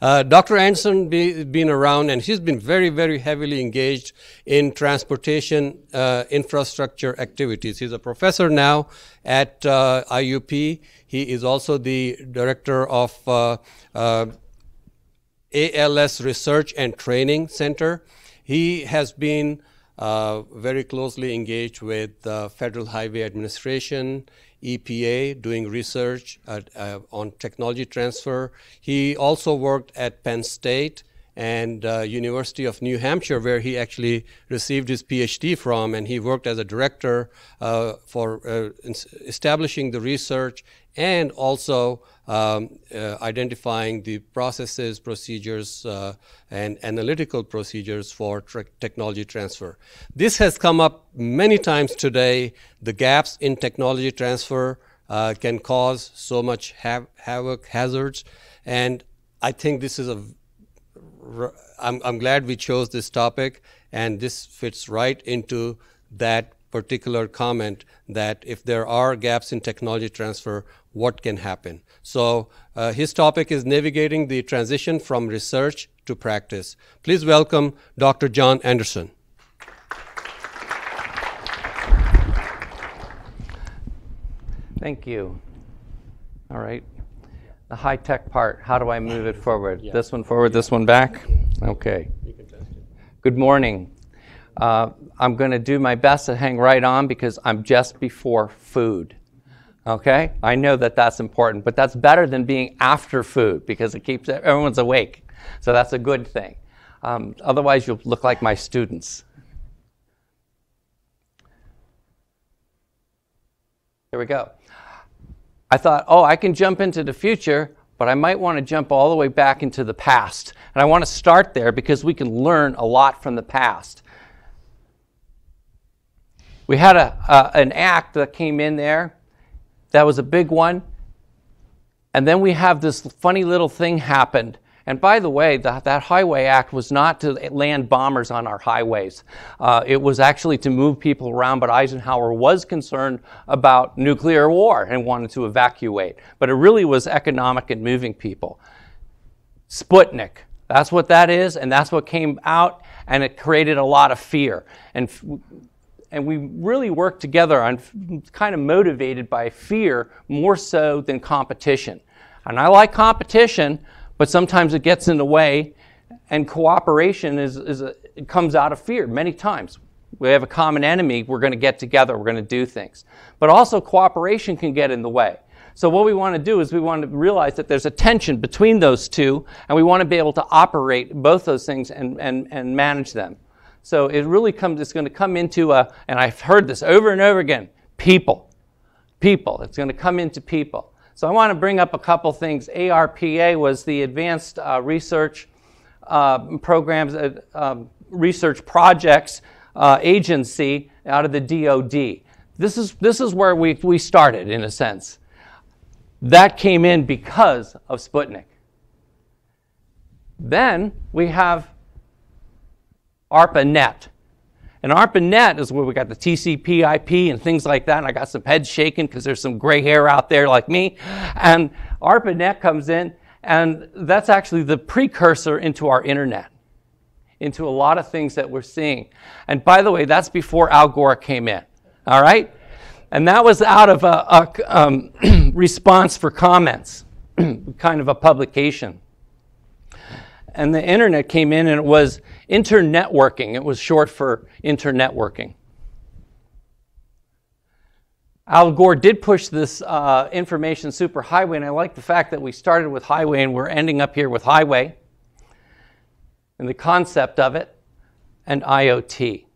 Uh, Dr. Anderson be, been around and he's been very, very heavily engaged in transportation uh, infrastructure activities. He's a professor now at uh, IUP. He is also the director of uh, uh, ALS Research and Training Center. He has been very closely engaged with the Federal Highway Administration, EPA, doing research at, uh, on technology transfer. He also worked at Penn State and uh, University of New Hampshire, where he actually received his PhD from, and he worked as a director uh, for uh, establishing the research and also um, uh, identifying the processes, procedures, uh, and analytical procedures for technology transfer. This has come up many times today. The gaps in technology transfer uh, can cause so much ha havoc, hazards, and I think this is a. I'm, I'm glad we chose this topic, and this fits right into that particular comment that if there are gaps in technology transfer, what can happen? So uh, his topic is navigating the transition from research to practice. Please welcome Dr. John Anderson. Thank you. All right. The high tech part, how do I move it forward? Yeah. This one forward, this one back? Okay. Good morning. Uh, I'm going to do my best to hang right on because I'm just before food. Okay? I know that that's important, but that's better than being after food because it keeps everyone's awake. So that's a good thing. Um, otherwise, you'll look like my students. Here we go. I thought, oh, I can jump into the future, but I might want to jump all the way back into the past. And I want to start there because we can learn a lot from the past. We had a, an act that came in there that was a big one. And then we have this funny little thing happened. And by the way, the, that Highway Act was not to land bombers on our highways. Uh, it was actually to move people around, but Eisenhower was concerned about nuclear war and wanted to evacuate. But it really was economic and moving people. Sputnik, that's what that is, and that's what came out, and it created a lot of fear. And and we really worked together on kind of motivated by fear more so than competition. And I like competition, but sometimes it gets in the way, and cooperation is, is a, comes out of fear many times. We have a common enemy, we're going to get together, we're going to do things. But also, cooperation can get in the way. So, what we want to do is we want to realize that there's a tension between those two, and we want to be able to operate both those things and, and, and manage them. So it really comes, it's going to come into a, and I've heard this over and over again, people. People. It's going to come into people. So I want to bring up a couple things. ARPA was the Advanced uh, Research uh, Programs, uh, um, Research Projects uh, Agency out of the DoD. This is, this is where we, we started, in a sense. That came in because of Sputnik. Then we have ARPANET. And ARPANET is where we got the TCP IP and things like that. And I got some heads shaking because there's some gray hair out there like me. And ARPANET comes in, and that's actually the precursor into our internet, into a lot of things that we're seeing. And by the way, that's before Al Gore came in. All right? And that was out of a, a um, response for comments, kind of a publication. And the internet came in, and it was Internetworking, it was short for internetworking. Al Gore did push this uh, information superhighway, and I like the fact that we started with highway and we're ending up here with highway and the concept of it and IoT.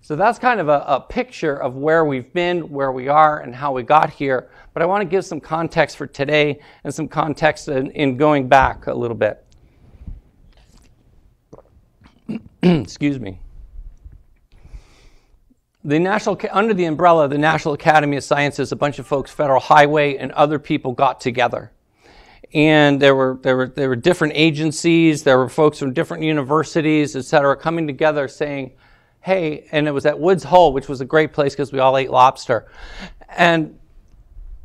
So that's kind of a, a, picture of where we've been, where we are, and how we got here. But I want to give some context for today and some context in, in going back a little bit. excuse me. The National, under the umbrella of the National Academy of Sciences, a bunch of folks, Federal Highway and other people got together. And there were, there, were, there were different agencies, there were folks from different universities, et cetera, coming together saying, hey, and it was at Woods Hole, which was a great place because we all ate lobster. And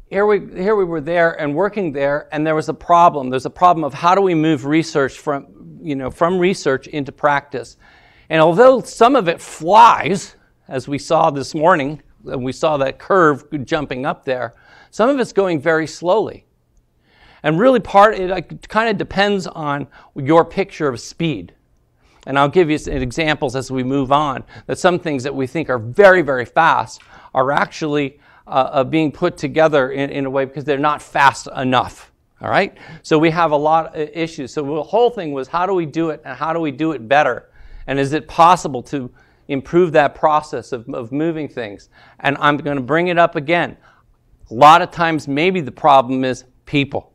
here we, here we were there and working there, and there was a problem. There's a problem of how do we move research from, you know, from research into practice. And although some of it flies, as we saw this morning, and we saw that curve jumping up there, some of it's going very slowly. And really part, it kind of depends on your picture of speed. And I'll give you some examples as we move on that some things that we think are very, very fast are actually uh, uh, being put together in, in a way because they're not fast enough. All right? So we have a lot of issues. So the whole thing was how do we do it and how do we do it better? And is it possible to improve that process of, of moving things? And I'm going to bring it up again. A lot of times, maybe the problem is people.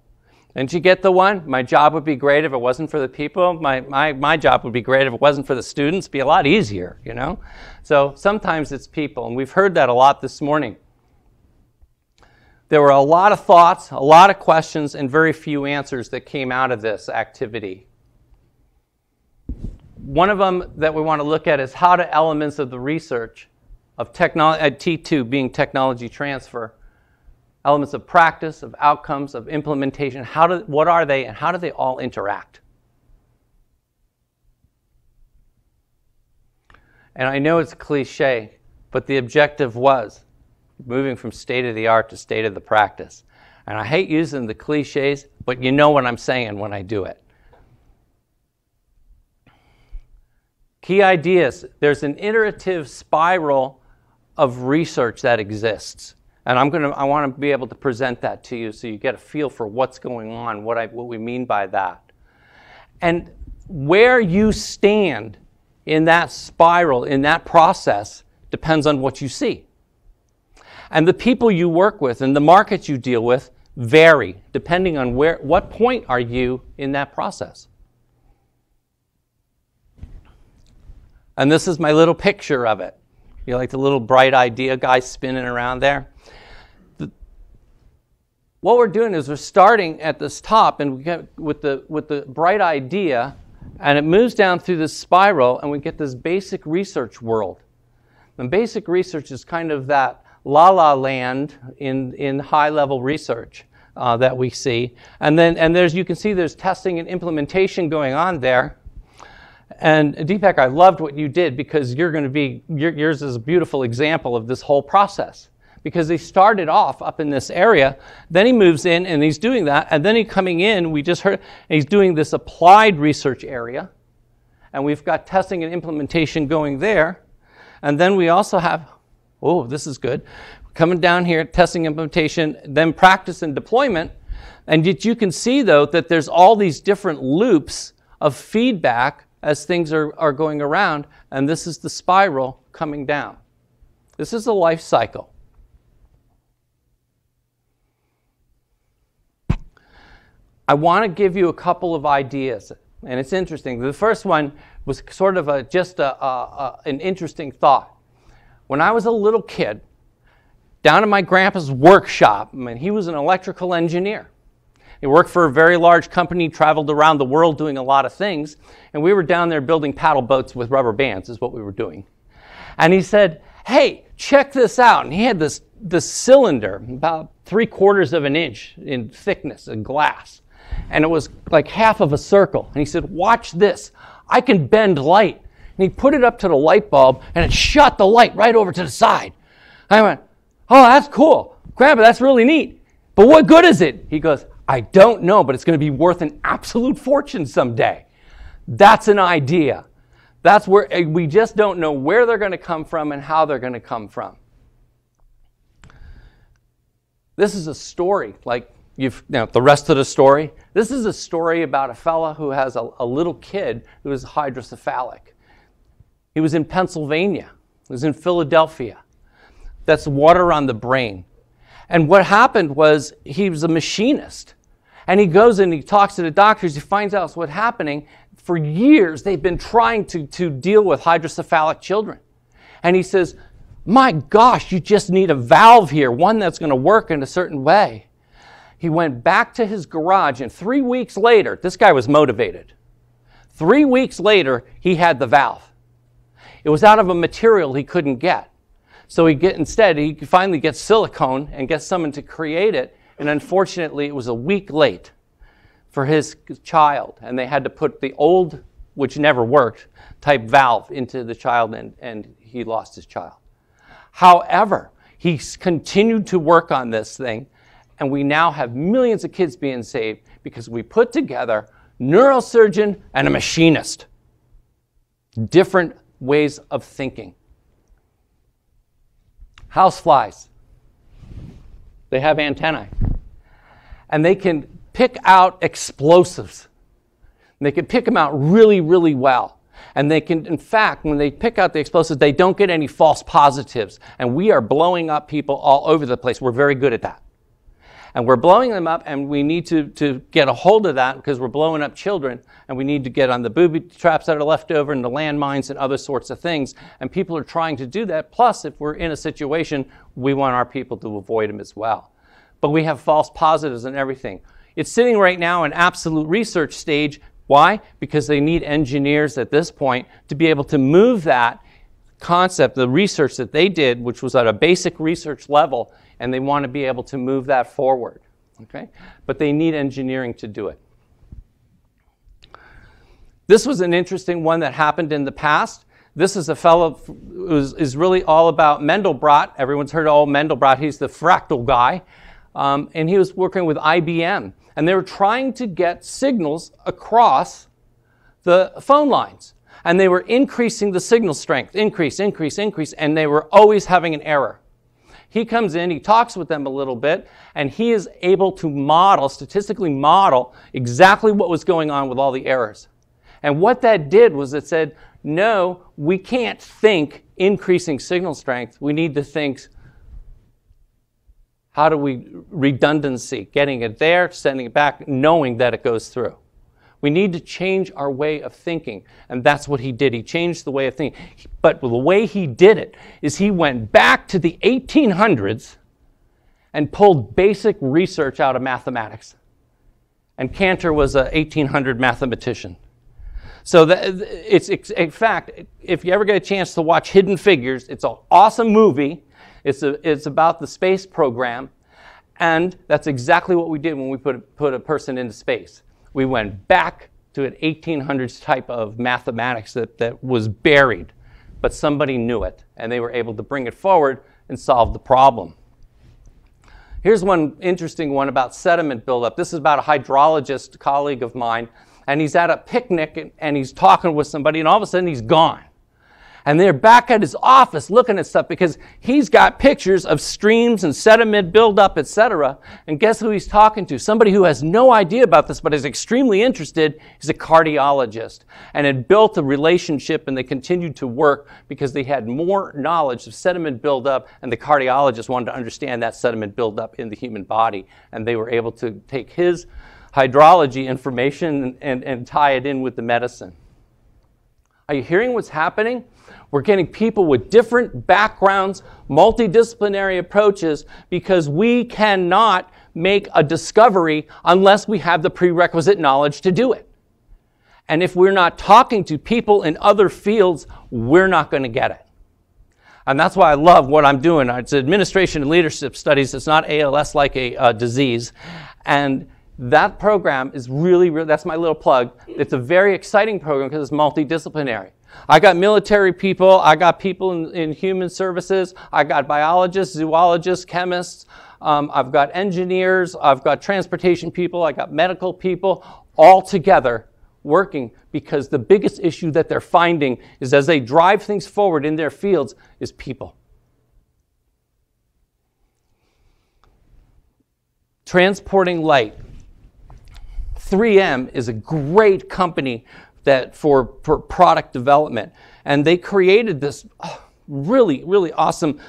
Didn't you get the one? My job would be great if it wasn't for the people. My, my, my job would be great if it wasn't for the students. It'd be a lot easier, you know? So sometimes it's people, and we've heard that a lot this morning. There were a lot of thoughts, a lot of questions, and very few answers that came out of this activity. One of them that we want to look at is how do elements of the research of technology, at uh, T2 being technology transfer, elements of practice, of outcomes, of implementation, how do, what are they and how do they all interact? And I know it's cliche, but the objective was moving from state of the art to state of the practice. And I hate using the cliches, but you know what I'm saying when I do it. Key ideas there's an iterative spiral of research that exists. And I'm gonna, I want to be able to present that to you so you get a feel for what's going on, what, I, what we mean by that. And where you stand in that spiral, in that process, depends on what you see. And the people you work with and the markets you deal with vary depending on where, what point are you in that process. And this is my little picture of it. You like the little bright idea guy spinning around there? The, what we're doing is we're starting at this top and we get with the, with the bright idea and it moves down through this spiral and we get this basic research world. And basic research is kind of that la la land in, in high level research uh, that we see. And then and there's, you can see there's testing and implementation going on there. And Deepak, I loved what you did because you're going to be, yours is a beautiful example of this whole process. Because he started off up in this area, then he moves in and he's doing that, and then he coming in, we just heard, he's doing this applied research area, and we've got testing and implementation going there. And then we also have oh, this is good. Coming down here, testing implementation, then practice and deployment. And yet you can see, though, that there's all these different loops of feedback as things are, are going around, and this is the spiral coming down. This is a life cycle. I want to give you a couple of ideas, and it's interesting. The first one was sort of a, just a, a, an interesting thought when I was a little kid, down in my grandpa's workshop, I mean, he was an electrical engineer. He worked for a very large company, traveled around the world doing a lot of things, and we were down there building paddle boats with rubber bands, is what we were doing. And he said, Hey, check this out. And he had this, this cylinder, about three quarters of an inch in thickness of glass. And it was like half of a circle. And he said, Watch this. I can bend light and he put it up to the light bulb and it shot the light right over to the side. I went, Oh, that's cool. Grandpa, that's really neat. But what good is it? He goes, I don't know, but it's going to be worth an absolute fortune someday. That's an idea. That's where eh, we just don't know where they're going to come from and how they're going to come from. This is a story, like you've, you know, the rest of the story. This is a story about a fella who has a, a little kid who is hydrocephalic. He was in Pennsylvania. He was in Philadelphia. That's water on the brain. And what happened was he was a machinist. And he goes and he talks to the doctors. He finds out what's happening. For years, they've been trying to, to deal with hydrocephalic children. And he says, My gosh, you just need a valve here, one that's going to work in a certain way. He went back to his garage, and three weeks later, this guy was motivated. Three weeks later, he had the valve. It was out of a material he couldn't get. So he get instead he finally gets silicone and gets someone to create it, and unfortunately it was a week late for his child, and they had to put the old, which never worked, type valve into the child, and, and he lost his child. However, he continued to work on this thing, and we now have millions of kids being saved because we put together neurosurgeon and a machinist. Different ways of thinking. Houseflies. They have antennae. And they can pick out explosives. And they can pick them out really, really well. And they can, in fact, when they pick out the explosives, they don't get any false positives. And we are blowing up people all over the place. We're very good at that. And we're blowing them up, and we need to, to get a hold of that because we're blowing up children, and we need to get on the booby traps that are left over and the landmines and other sorts of things. And people are trying to do that. Plus, if we're in a situation, we want our people to avoid them as well. But we have false positives and everything. It's sitting right now in absolute research stage. Why? Because they need engineers at this point to be able to move that concept, the research that they did, which was at a basic research level, and they want to be able to move that forward. Okay? But they need engineering to do it. This was an interesting one that happened in the past. This is a fellow who is really all about Mandelbrot. Everyone's heard of old Mandelbrot. He's the fractal guy. Um, and he was working with IBM. And they were trying to get signals across the phone lines. And they were increasing the signal strength, increase, increase, increase, and they were always having an error. He comes in, he talks with them a little bit, and he is able to model, statistically model, exactly what was going on with all the errors. And what that did was it said, no, we can't think increasing signal strength. We need to think how do we redundancy, getting it there, sending it back, knowing that it goes through. We need to change our way of thinking. And that's what he did. He changed the way of thinking. But the way he did it is he went back to the 1800s and pulled basic research out of mathematics. And Cantor was an 1800 mathematician. So that, it's, it's, in fact, if you ever get a chance to watch Hidden Figures, it's an awesome movie. It's, a, it's about the space program. And that's exactly what we did when we put, put a person into space we went back to an 1800s type of mathematics that, that was buried, but somebody knew it, and they were able to bring it forward and solve the problem. Here's one interesting one about sediment buildup. This is about a hydrologist colleague of mine, and he's at a picnic and, and he's talking with somebody, and all of a sudden he's gone and they're back at his office looking at stuff because he's got pictures of streams and sediment buildup, etc. And guess who he's talking to? Somebody who has no idea about this but is extremely interested. He's a cardiologist and had built a relationship and they continued to work because they had more knowledge of sediment buildup and the cardiologist wanted to understand that sediment buildup in the human body and they were able to take his hydrology information and, and, and tie it in with the medicine. Are you hearing what's happening? We're getting people with different backgrounds, multidisciplinary approaches, because we cannot make a discovery unless we have the prerequisite knowledge to do it. And if we're not talking to people in other fields, we're not going to get it. And that's why I love what I'm doing. It's administration and leadership studies. It's not ALS like a uh, disease. And that program is really, really, that's my little plug. It's a very exciting program because it's multidisciplinary. I got military people, I got people in, in human services, I got biologists, zoologists, chemists, um, I've got engineers, I've got transportation people, I got medical people, all together working because the biggest issue that they're finding is as they drive things forward in their fields is people. Transporting light. 3M is a great company that for, for product development. And they created this oh, really, really awesome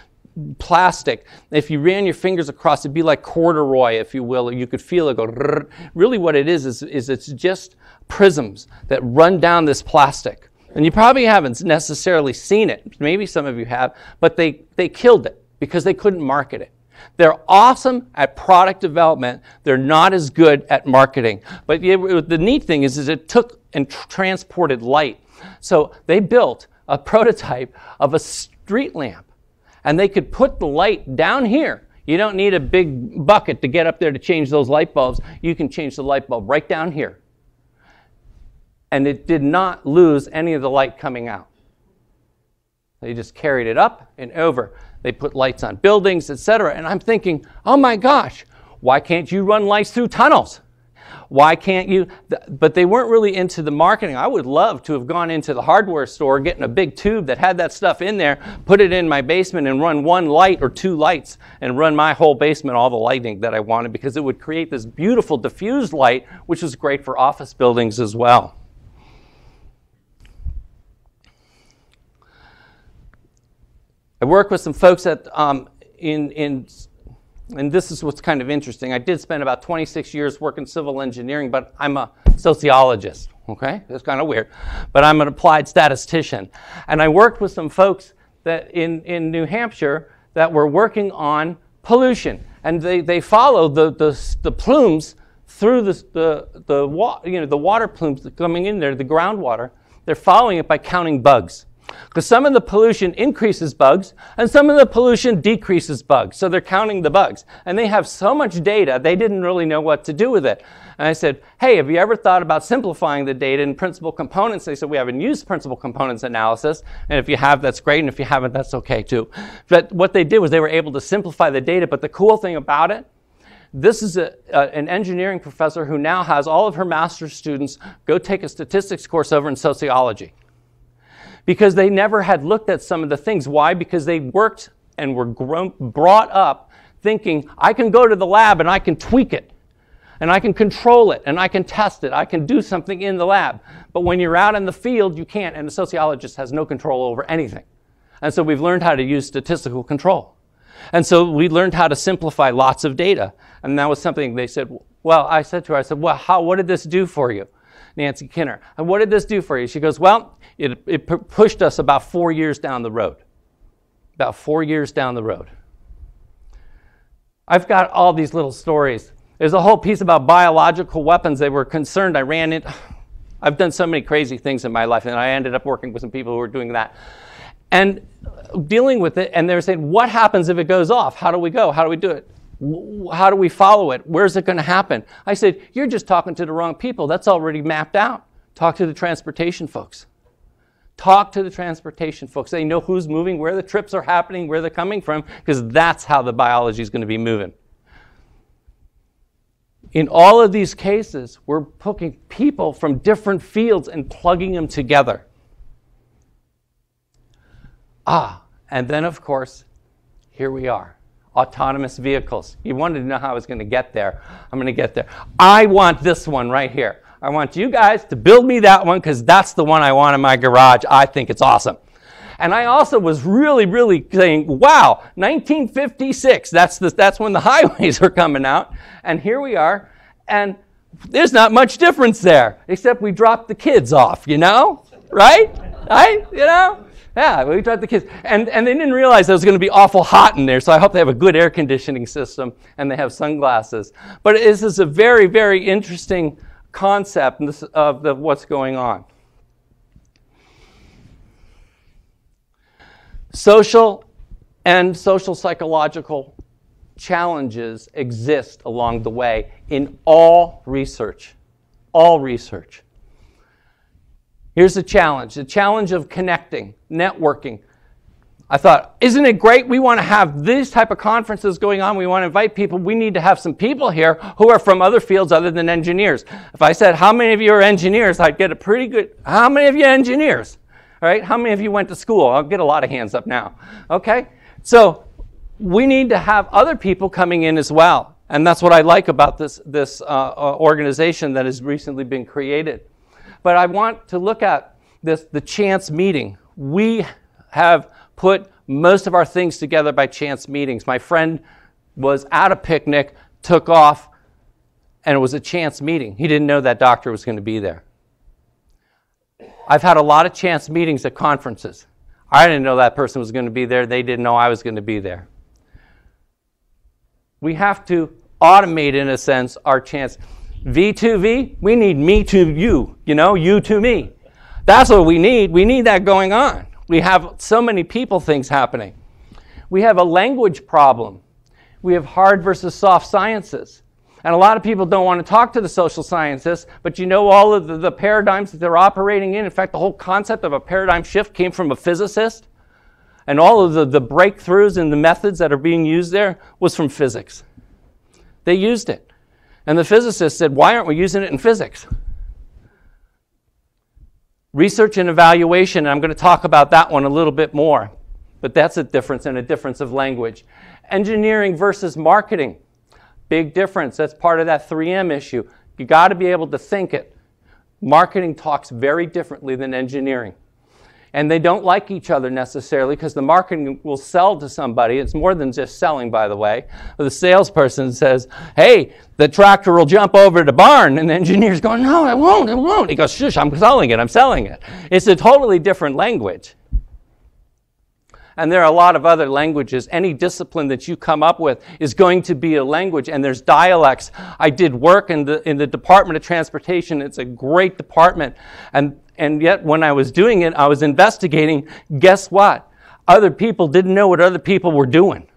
plastic. If you ran your fingers across, it'd be like corduroy, if you will, or you could feel it go. Really, what it is, is is it's just prisms that run down this plastic. And you probably haven't necessarily seen it. Maybe some of you have, but they they killed it because they couldn't market it. They're awesome at product development. They're not as good at marketing. But the neat thing is, is it took and transported light. So they built a prototype of a street lamp. And they could put the light down here. You don't need a big bucket to get up there to change those light bulbs. You can change the light bulb right down here. And it did not lose any of the light coming out. They just carried it up and over. They put lights on buildings, etc. And I'm thinking, oh my gosh, why can't you run lights through tunnels? Why can't you? But they weren't really into the marketing. I would love to have gone into the hardware store, getting a big tube that had that stuff in there, put it in my basement, and run one light or two lights and run my whole basement, all the lighting that I wanted, because it would create this beautiful diffused light, which was great for office buildings as well. I work with some folks at, um, in, in, and this is what's kind of interesting. I did spend about 26 years working civil engineering, but I'm a sociologist, okay? That's kind of weird. But I'm an applied statistician. And I worked with some folks that in, in New Hampshire that were working on pollution. And they, they follow the, the, the plumes through the, the, the, you know, the water plumes coming in there, the groundwater. They're following it by counting bugs. Because some of the pollution increases bugs and some of the pollution decreases bugs. So they're counting the bugs. And they have so much data, they didn't really know what to do with it. And I said, hey, have you ever thought about simplifying the data in principal components? They said, we haven't used principal components analysis. And if you have, that's great. And if you haven't, that's okay too. But what they did was they were able to simplify the data. But the cool thing about it, this is a, an engineering professor who now has all of her master's students go take a statistics course over in sociology because they never had looked at some of the things. Why? Because they worked and were grown, brought up thinking, I can go to the lab and I can tweak it, and I can control it, and I can test it, I can do something in the lab. But when you're out in the field, you can't, and a sociologist has no control over anything. And so we've learned how to use statistical control. And so we learned how to simplify lots of data. And that was something they said, well, I said to her, I said, well, how, what did this do for you? Nancy Kinner. And what did this do for you? She goes, Well, it, it pushed us about four years down the road. About four years down the road. I've got all these little stories. There's a whole piece about biological weapons. They were concerned. I ran it. I've done so many crazy things in my life, and I ended up working with some people who were doing that. And dealing with it, and they were saying, What happens if it goes off? How do we go? How do we do it? How do we follow it? Where's it going to happen? I said, You're just talking to the wrong people. That's already mapped out. Talk to the transportation folks. Talk to the transportation folks. They know who's moving, where the trips are happening, where they're coming from, because that's how the biology is going to be moving. In all of these cases, we're picking people from different fields and plugging them together. Ah, and then of course, here we are autonomous vehicles. You wanted to know how I was going to get there. I'm going to get there. I want this one right here. I want you guys to build me that one because that's the one I want in my garage. I think it's awesome. And I also was really, really saying, wow, 1956, that's, the, that's when the highways were coming out. And here we are. And there's not much difference there, except we dropped the kids off, you know? Right? Right? You know? Yeah, we taught the kids. And, and they didn't realize it was going to be awful hot in there, so I hope they have a good air conditioning system and they have sunglasses. But this is a very, very interesting concept of the, what's going on. Social and social psychological challenges exist along the way in all research. All research. Here's the challenge the challenge of connecting, networking. I thought, isn't it great? We want to have these type of conferences going on. We want to invite people. We need to have some people here who are from other fields other than engineers. If I said, how many of you are engineers? I'd get a pretty good, how many of you engineers? All right, how many of you went to school? I'll get a lot of hands up now. Okay, so we need to have other people coming in as well. And that's what I like about this, this uh, uh organization that has recently been created. But I want to look at this the chance meeting. We have put most of our things together by chance meetings. My friend was at a picnic, took off, and it was a chance meeting. He didn't know that doctor was going to be there. I've had a lot of chance meetings at conferences. I didn't know that person was going to be there. They didn't know I was going to be there. We have to automate, in a sense, our chance. V2V, we need me to you, you know, you to me. That's what we need. We need that going on. We have so many people things happening. We have a language problem. We have hard versus soft sciences. And a lot of people don't want to talk to the social scientists, but you know all of the, the, paradigms that they're operating in. In fact, the whole concept of a paradigm shift came from a physicist. And all of the, the breakthroughs and the methods that are being used there was from physics. They used it. And the physicist said, Why aren't we using it in physics? Research and evaluation, and I'm going to talk about that one a little bit more, but that's a difference and a difference of language. Engineering versus marketing, big difference. That's part of that 3M issue. You got to be able to think it. Marketing talks very differently than engineering. And they don't like each other necessarily because the marketing will sell to somebody. It's more than just selling, by the way. The salesperson says, hey, the tractor will jump over the barn. And the engineer's going, no, it won't, it won't. He goes, shush, I'm selling it, I'm selling it. It's a totally different language. And there are a lot of other languages. Any discipline that you come up with is going to be a language, and there's dialects. I did work in the, in the Department of Transportation. It's a great department. And and yet when I was doing it, I was investigating. Guess what? Other people didn't know what other people were doing.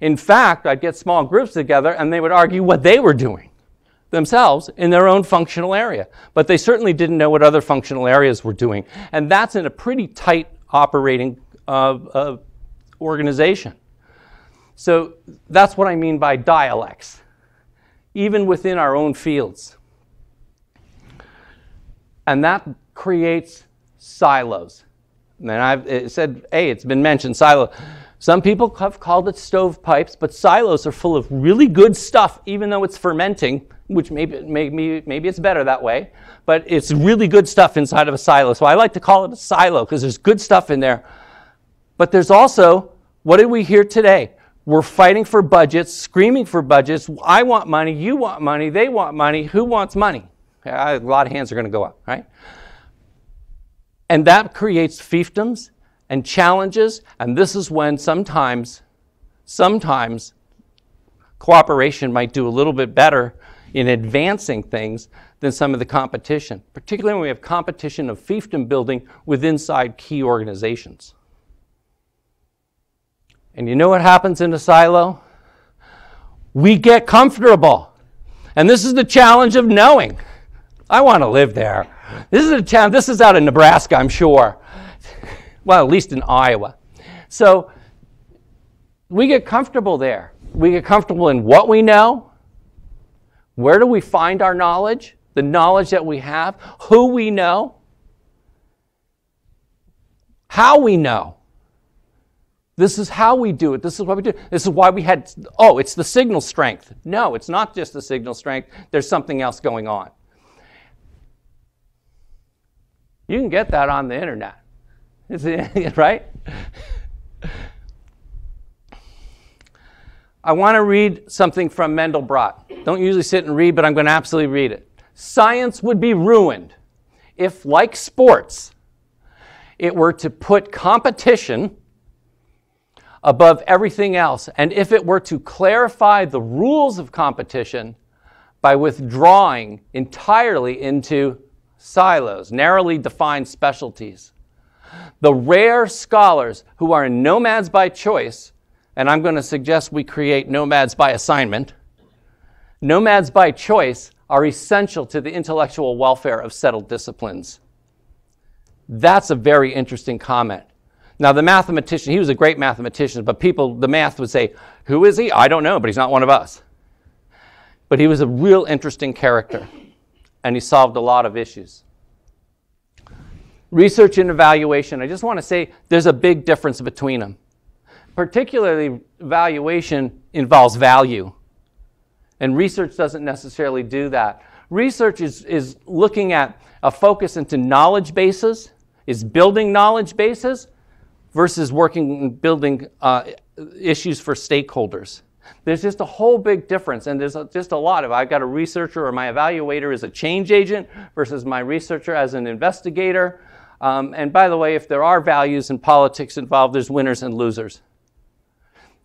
In fact, I'd get small groups together and they would argue what they were doing themselves in their own functional area. But they certainly didn't know what other functional areas were doing. And that's in a pretty tight operating uh, uh, organization. So that's what I mean by dialects, even within our own fields. And that creates silos. And I've said, hey, it's been mentioned, silo. Some people have called it stovepipes, but silos are full of really good stuff, even though it's fermenting, which maybe, maybe, maybe it's better that way. But it's really good stuff inside of a silo. So I like to call it a silo because there's good stuff in there. But there's also, what did we hear today? We're fighting for budgets, screaming for budgets. I want money, you want money, they want money. Who wants money? A lot of hands are going to go up, right? And that creates fiefdoms and challenges, and this is when sometimes, sometimes cooperation might do a little bit better in advancing things than some of the competition, particularly when we have competition of fiefdom building with inside key organizations. And you know what happens in a silo? We get comfortable. And this is the challenge of knowing. I want to live there. This is a town, this is out in Nebraska, I'm sure. Well, at least in Iowa. So we get comfortable there. We get comfortable in what we know. Where do we find our knowledge? The knowledge that we have, who we know, how we know. This is how we do it. This is what we do. This is why we had, oh, it's the signal strength. No, it's not just the signal strength. There's something else going on. You can get that on the internet. right? I want to read something from Mandelbrot. Don't usually sit and read, but I'm going to absolutely read it. Science would be ruined if, like sports, it were to put competition above everything else, and if it were to clarify the rules of competition by withdrawing entirely into silos, narrowly defined specialties. The rare scholars who are nomads by choice, and I'm going to suggest we create nomads by assignment, nomads by choice are essential to the intellectual welfare of settled disciplines. That's a very interesting comment. Now, the mathematician, he was a great mathematician, but people, the math would say, Who is he? I don't know, but he's not one of us. But he was a real interesting character and he solved a lot of issues. Research and evaluation, I just want to say there's a big difference between them. Particularly, evaluation involves value, and research doesn't necessarily do that. Research is, is looking at a focus into knowledge bases, is building knowledge bases, versus working and building uh, issues for stakeholders. There's just a whole big difference, and there's just a lot of. I've got a researcher or my evaluator is a change agent versus my researcher as an investigator. Um, and by the way, if there are values and politics involved, there's winners and losers.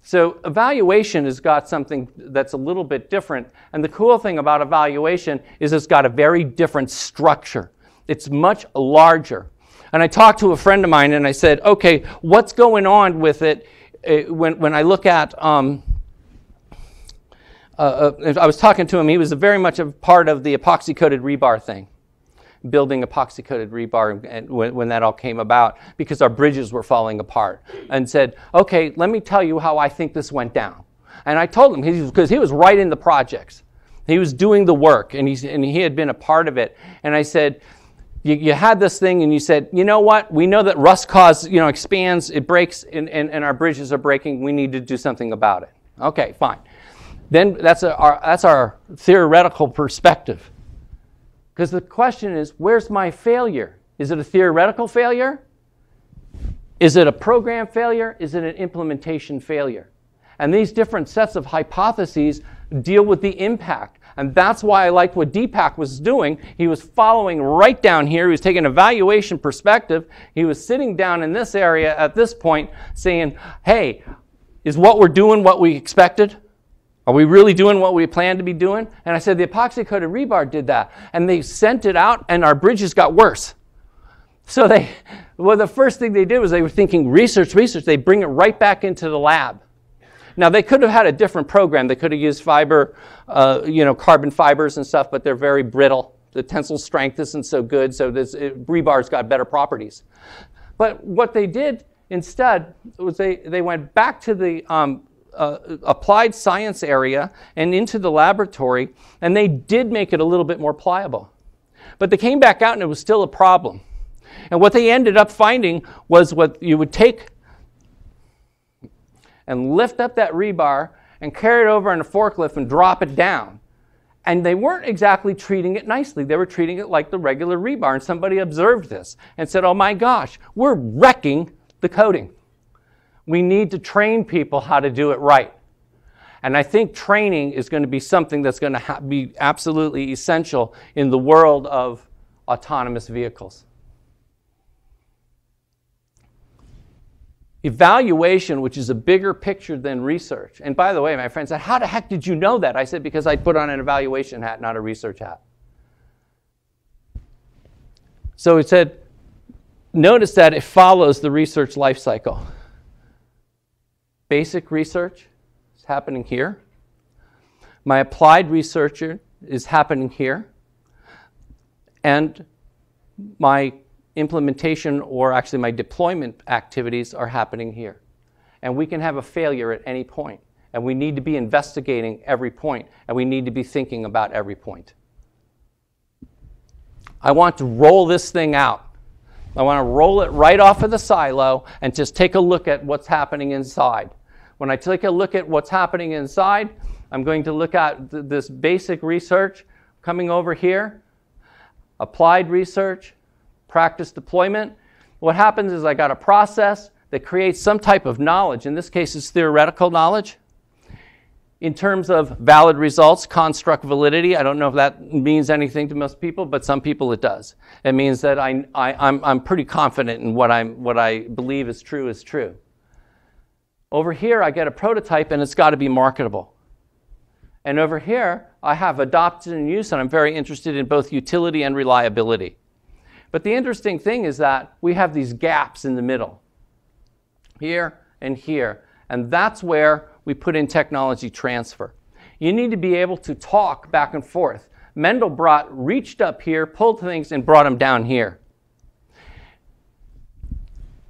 So evaluation has got something that's a little bit different. And the cool thing about evaluation is it's got a very different structure. It's much larger. And I talked to a friend of mine and I said, okay, what's going on with it it, when, when I look at, um, uh, uh, I was talking to him, he was very much a part of the epoxy coated rebar thing, building epoxy coated rebar and when, when that all came about because our bridges were falling apart. And said, okay, let me tell you how I think this went down. And I told him, because he was right in the projects. He was doing the work and, he and he had been a part of it. And I said, you, you, had this thing and you said, you know what? We know that rust cause, you know, expands, it breaks, and, and, and our bridges are breaking. We need to do something about it. Okay, fine. Then that's, a, our, that's our theoretical perspective. Because the question is, where's my failure? Is it a theoretical failure? Is it a program failure? Is it an implementation failure? And these different sets of hypotheses deal with the impact. And that's why I liked what Deepak was doing. He was following right down here. He was taking an evaluation perspective. He was sitting down in this area at this point saying, hey, is what we're doing what we expected? Are we really doing what we planned to be doing? And I said, the epoxy coated rebar did that. And they sent it out, and our bridges got worse. So they, well, the first thing they did was they were thinking research, research. They bring it right back into the lab. Now they could have had a different program. They could have used fiber, uh, you know, carbon fibers and stuff, but they're very brittle. The tensile strength isn't so good, so this it, rebar's got better properties. But what they did instead was they, they went back to the um, uh, applied science area and into the laboratory, and they did make it a little bit more pliable. But they came back out and it was still a problem. And what they ended up finding was what you would take and lift up that rebar and carry it over on a forklift and drop it down. And they weren't exactly treating it nicely. They were treating it like the regular rebar. And somebody observed this and said, Oh my gosh, we're wrecking the coating. We need to train people how to do it right. And I think training is going to be something that's going to be absolutely essential in the world of autonomous vehicles. evaluation, which is a bigger picture than research. And by the way, my friend said, How the heck did you know that? I said, Because I put on an evaluation hat, not a research hat. So it said, Notice that it follows the research life cycle. Basic research is happening here. My applied research is happening here. And my implementation or actually my deployment activities are happening here. And we can have a failure at any point. And we need to be investigating every point, and we need to be thinking about every point. I want to roll this thing out. I want to roll it right off of the silo and just take a look at what's happening inside. When I take a look at what's happening inside, I'm going to look at th- this basic research coming over here, applied research, practice deployment. What happens is I got a process that creates some type of knowledge. In this case, it's theoretical knowledge. In terms of valid results, construct validity, I don't know if that means anything to most people, but some people it does. It means that I, I, I'm, I'm pretty confident in what, I'm, what I believe is true is true. Over here, I get a prototype and it's got to be marketable. And over here, I have adopted and use, and I'm very interested in both utility and reliability. But the interesting thing is that we have these gaps in the middle, here and here. And that's where we put in technology transfer. You need to be able to talk back and forth. Mandelbrot reached up here, pulled things, and brought them down here.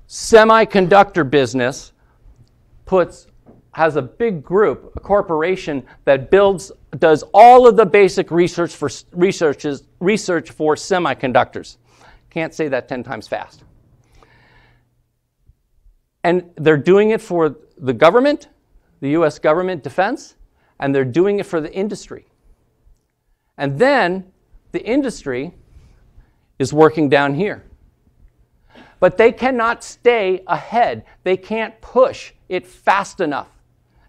Semiconductor business puts has a big group, a corporation that builds, does all of the basic research for researches, research for semiconductors. Can't say that 10 times fast. And they're doing it for the government, the US government defense, and they're doing it for the industry. And then the industry is working down here. But they cannot stay ahead. They can't push it fast enough.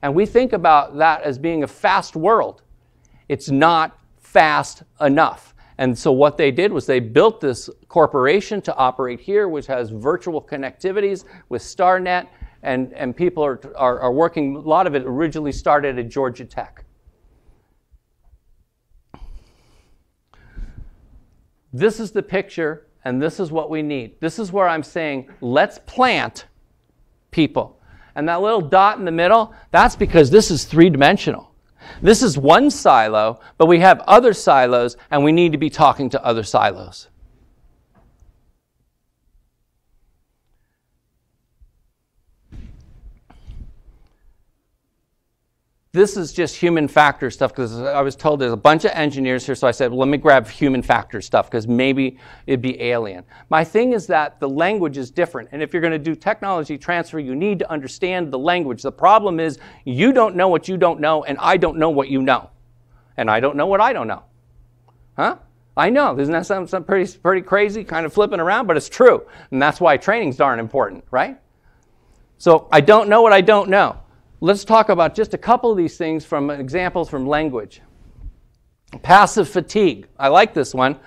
And we think about that as being a fast world. It's not fast enough. And so what they did was they built this corporation to operate here, which has virtual connectivities with StarNet, and, and people are, are, are working. A lot of it originally started at Georgia Tech. This is the picture, and this is what we need. This is where I'm saying, let's plant people. And that little dot in the middle, that's because this is three dimensional. This is one silo, but we have other silos, and we need to be talking to other silos. This is just human factor stuff because I was told there's a bunch of engineers here, so I said, well, let me grab human factor stuff because maybe it'd be alien. My thing is that the language is different, and if you're going to do technology transfer, you need to understand the language. The problem is you don't know what you don't know, and I don't know what you know, and I don't know what I don't know. Huh? I know. Isn't that something, something pretty, pretty crazy, kind of flipping around, but it's true, and that's why training's darn important, right? So I don't know what I don't know. Let's talk about just a couple of these things from examples from language. Passive fatigue. I like this one.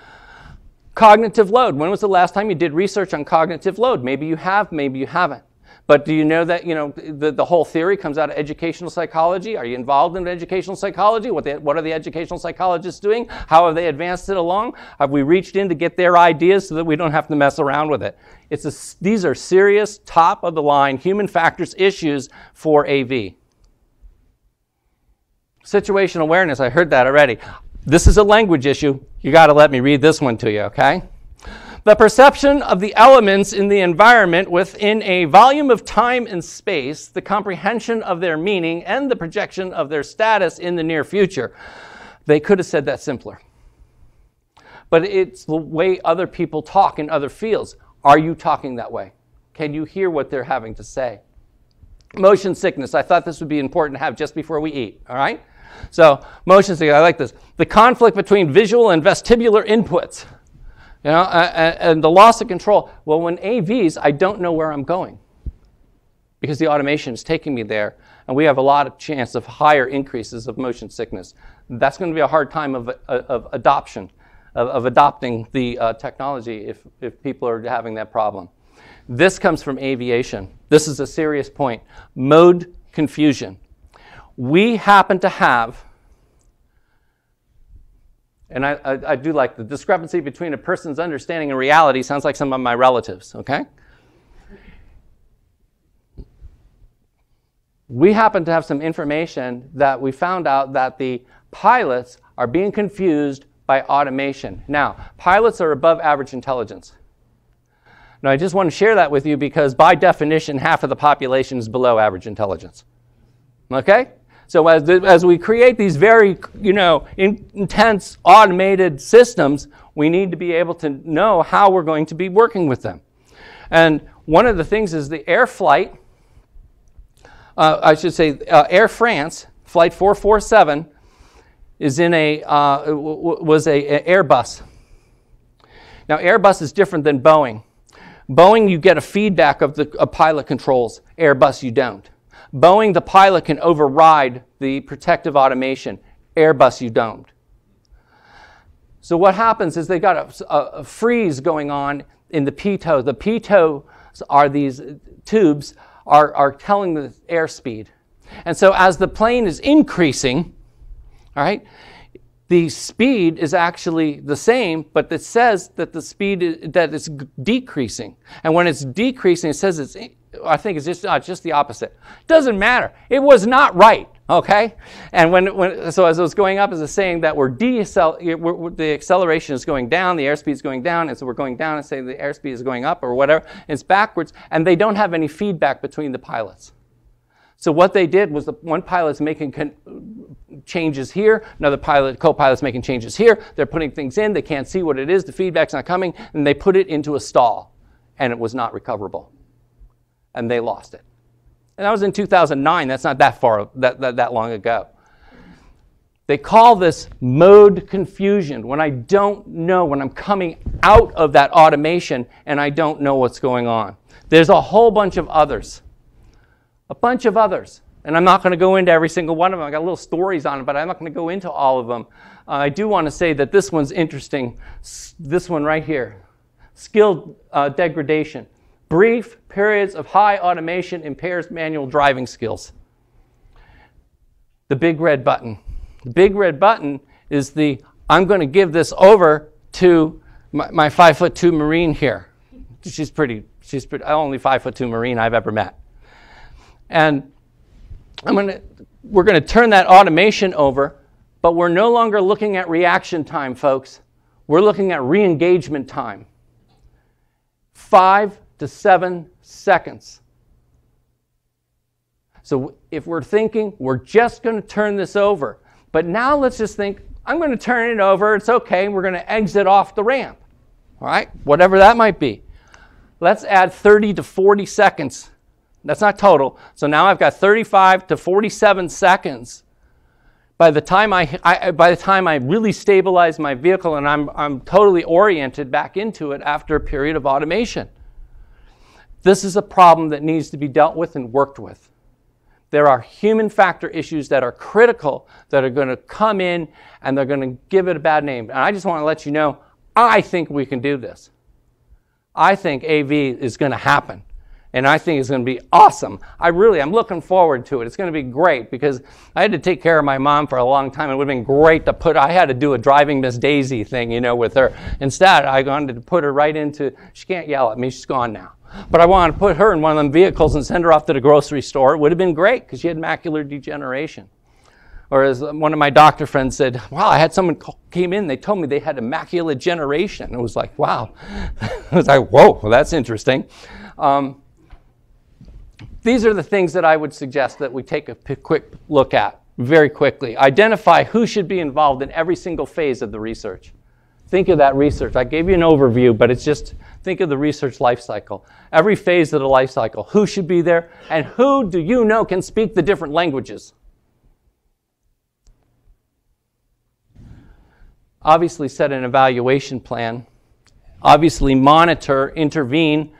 Cognitive load. When was the last time you did research on cognitive load? Maybe you have, maybe you haven't. But do you know that you know the, the whole theory comes out of educational psychology? Are you involved in educational psychology? What, they, what are the educational psychologists doing? How have they advanced it along? Have we reached in to get their ideas so that we don't have to mess around with it? It's a, these are serious, top of the line human factors issues for AV. Situational awareness, I heard that already. This is a language issue. You got to let me read this one to you, okay? The perception of the elements in the environment within a volume of time and space, the comprehension of their meaning, and the projection of their status in the near future. They could have said that simpler. But it's the way other people talk in other fields. Are you talking that way? Can you hear what they're having to say? Motion sickness. I thought this would be important to have just before we eat, all right? So, motion sickness, I like this. The conflict between visual and vestibular inputs. You know, and the loss of control. Well, when AVs, I don't know where I'm going because the automation is taking me there, and we have a lot of chance of higher increases of motion sickness. That's going to be a hard time of, of adoption, of, of adopting the uh, technology if, if people are having that problem. This comes from aviation. This is a serious point. Mode confusion. We happen to have and I, I, I, do like the discrepancy between a person's understanding and reality sounds like some of my relatives, okay? We happen to have some information that we found out that the pilots are being confused by automation. Now, pilots are above average intelligence. Now, I just want to share that with you because by definition, half of the population is below average intelligence. Okay? So as, the, as we create these very, you know, in, intense automated systems, we need to be able to know how we're going to be working with them. And one of the things is the air flight, uh, I should say uh, Air France, flight 447, is in a, uh, was a, a Airbus. Now Airbus is different than Boeing. Boeing, you get a feedback of the of pilot controls. Airbus, you don't. Boeing, the pilot can override the protective automation. Airbus, you don't. So what happens is they've got a, a, freeze going on in the pitot. The pitot are these tubes are, are telling the airspeed. And so as the plane is increasing, all right, the speed is actually the same, but it says that the speed is, that it's decreasing. And when it's decreasing, it says it's I think it's just, uh, just the opposite. Doesn't matter. It was not right. Okay, and when, when so as it was going up, as a saying that we're, decel- the acceleration is going down, the airspeed is going down, and so we're going down and say the airspeed is going up or whatever. It's backwards, and they don't have any feedback between the pilots. So what they did was the one pilot's making con- changes here, another pilot, co-pilot's making changes here. They're putting things in. They can't see what it is. The feedback's not coming, and they put it into a stall, and it was not recoverable and they lost it. And that was in 2009. That's not that far, that, that, that long ago. They call this mode confusion when I don't know, when I'm coming out of that automation and I don't know what's going on. There's a whole bunch of others. A bunch of others. And I'm not going to go into every single one of them. I got little stories on it, but I'm not going to go into all of them. Uh, I do want to say that this one's interesting. S- this one right here skill uh, degradation. Brief periods of high automation impairs manual driving skills. The big red button. The big red button is the I'm going to give this over to my, my five foot two Marine here. She's pretty, she's pretty, only five foot two Marine I've ever met. And I'm gonna, we're going to turn that automation over, but we're no longer looking at reaction time, folks. We're looking at re engagement time. Five to seven seconds. So if we're thinking we're just going to turn this over, but now let's just think I'm going to turn it over, it's okay, we're going to exit off the ramp. All right, whatever that might be. Let's add 30 to 40 seconds. That's not total. So now I've got 35 to 47 seconds. By the time I, I by the time I really stabilize my vehicle and I'm, I'm totally oriented back into it after a period of automation. This is a problem that needs to be dealt with and worked with. There are human factor issues that are critical that are going to come in and they're going to give it a bad name. And I just want to let you know, I think we can do this. I think AV is going to happen. And I think it's going to be awesome. I really, I'm looking forward to it. It's going to be great because I had to take care of my mom for a long time. It would have been great to put, I had to do a driving Miss Daisy thing, you know, with her. Instead, I wanted to put her right into, she can't yell at me, she's gone now. But I wanted to put her in one of them vehicles and send her off to the grocery store. It would have been great because she had macular degeneration. Or as one of my doctor friends said, wow, I had someone came in, they told me they had a macular degeneration. It was like, wow. I was like, whoa, well, that's interesting. Um, these are the things that I would suggest that we take a quick look at very quickly. Identify who should be involved in every single phase of the research. Think of that research. I gave you an overview, but it's just think of the research life cycle. Every phase of the life cycle. Who should be there? And who do you know can speak the different languages? Obviously, set an evaluation plan. Obviously, monitor, intervene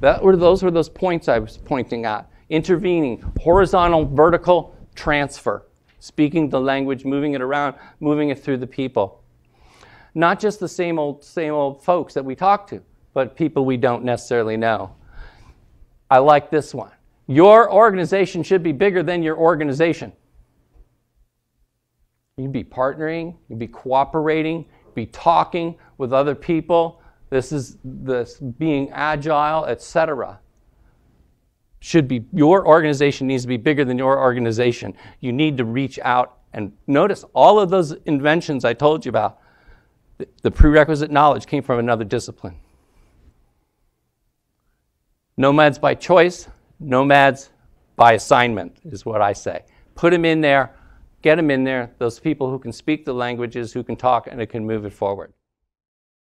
that were, those were those points I was pointing at. Intervening, horizontal, vertical, transfer. Speaking the language, moving it around, moving it through the people. Not just the same old, same old folks that we talk to, but people we don't necessarily know. I like this one. Your organization should be bigger than your organization. You'd be partnering, you'd be cooperating, be talking with other people, this is this being agile, etc. Should be your organization needs to be bigger than your organization. You need to reach out and notice all of those inventions I told you about. The prerequisite knowledge came from another discipline. Nomads by choice, nomads by assignment is what I say. Put them in there, get them in there, those people who can speak the languages, who can talk, and it can move it forward.